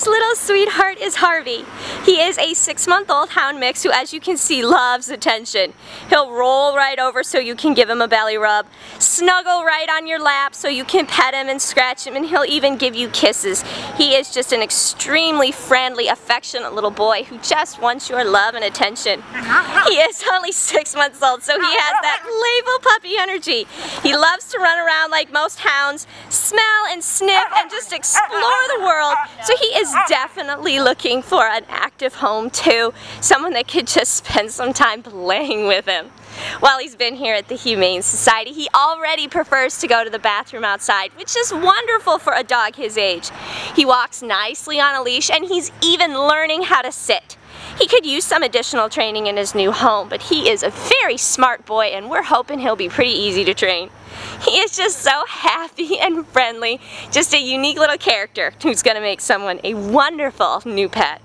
this little sweetheart is Harvey. He is a six-month-old hound mix who, as you can see, loves attention. He'll roll right over so you can give him a belly rub, snuggle right on your lap so you can pet him and scratch him, and he'll even give you kisses. He is just an extremely friendly, affectionate little boy who just wants your love and attention. He is only six months old, so he has that playful puppy energy. He loves to run around like most hounds, smell and sniff and just explore the world. So he is definitely looking for an active home too, someone that could just spend some time playing with him. While he's been here at the Humane Society, he already prefers to go to the bathroom outside, which is wonderful for a dog his age. He walks nicely on a leash and he's even learning how to sit. He could use some additional training in his new home, but he is a very smart boy and we're hoping he'll be pretty easy to train. He is just so happy and friendly, just a unique little character who's going to make someone a wonderful new pet.